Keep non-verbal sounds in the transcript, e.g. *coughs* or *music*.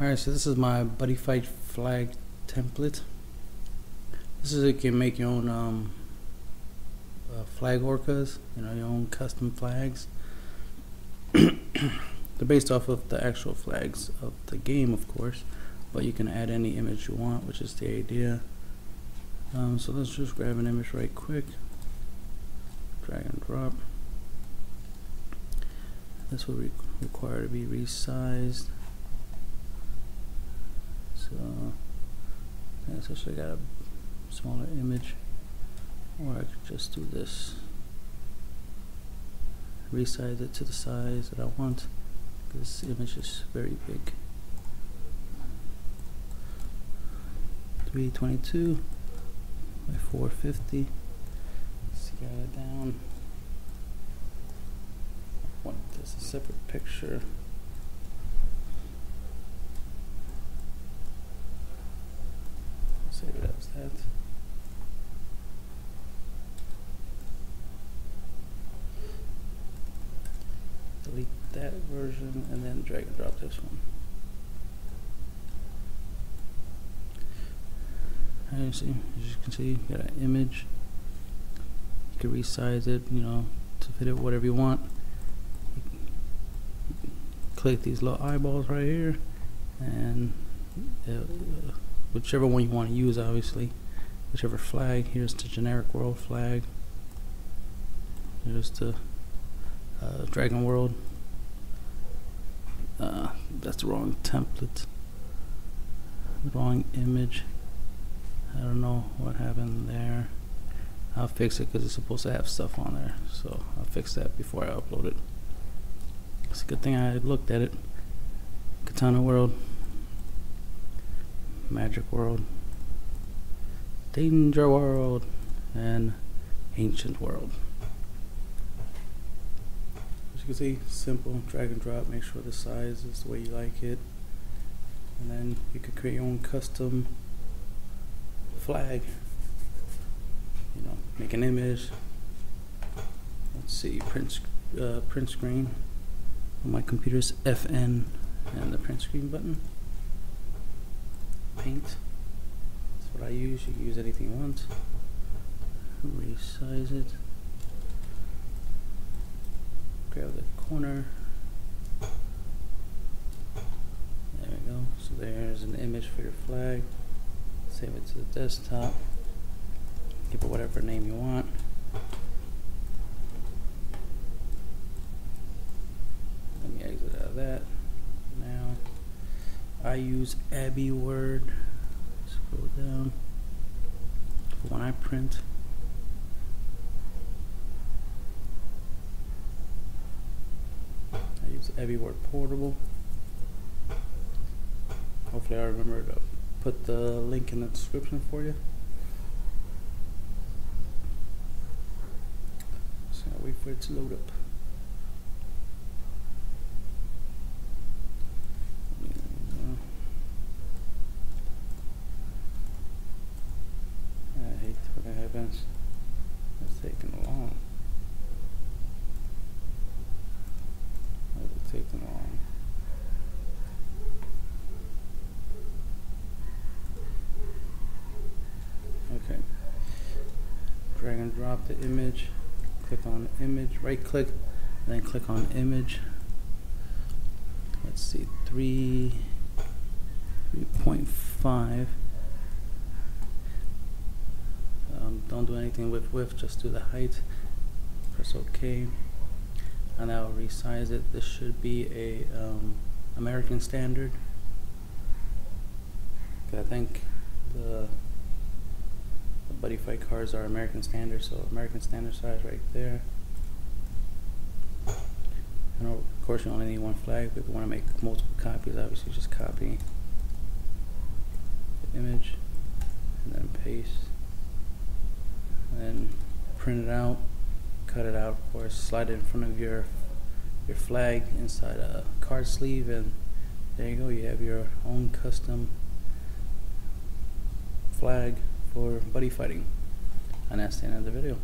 Alright, so this is my Buddy Fight flag template. This is you can make your own um, uh, flag oricas, you know, your own custom flags. *coughs* They're based off of the actual flags of the game, of course, but you can add any image you want, which is the idea. Um, so let's just grab an image right quick, drag and drop. This will re require to be resized. Uh, so, yeah, especially got a smaller image, or I could just do this. Resize it to the size that I want. This image is very big. 322 by 450. Scale it down. I want this a separate picture. Save it as that. Delete that version and then drag and drop this one. And you see, as you can see, you got an image. You can resize it, you know, to fit it whatever you want. Click these little eyeballs right here, and uh, whichever one you want to use, obviously, whichever flag. Here's the generic world flag. Here's the uh, Dragon World. Uh, that's the wrong template. Wrong image. I don't know what happened there. I'll fix it because it's supposed to have stuff on there. So I'll fix that before I upload it. It's a good thing I looked at it. Katana World. Magic World. Danger World. And Ancient World. As you can see, simple drag and drop. Make sure the size is the way you like it. And then you can create your own custom flag. You know, make an image. Let's see, print uh, print screen. On my computer's FN and the print screen button. Paint. That's what I use. You can use anything you want. Resize it. Grab the corner. There we go. So there's an image for your flag save it to the desktop, give it whatever name you want. Let me exit out of that. Now, I use AbiWord. Scroll down. When I print, I use AbiWord Portable. Hopefully I remember to put the link in the description for you. So wait for it to load up. I hate when it happens. It's taking long. Why is it taking long? Okay. Drag and drop the image. Click on image. Right click. and Then click on image. Let's see. 3. 3.5. Um, don't do anything with width. Just do the height. Press OK. And now resize it. This should be a um, American standard. I think the Buddy Fight cards are American Standard, so American Standard size right there. And of course you only need one flag, but if you want to make multiple copies, obviously just copy the image and then paste. And then print it out, cut it out of course, slide it in front of your your flag inside a card sleeve and there you go, you have your own custom flag for buddy fighting. And that's the end of the video.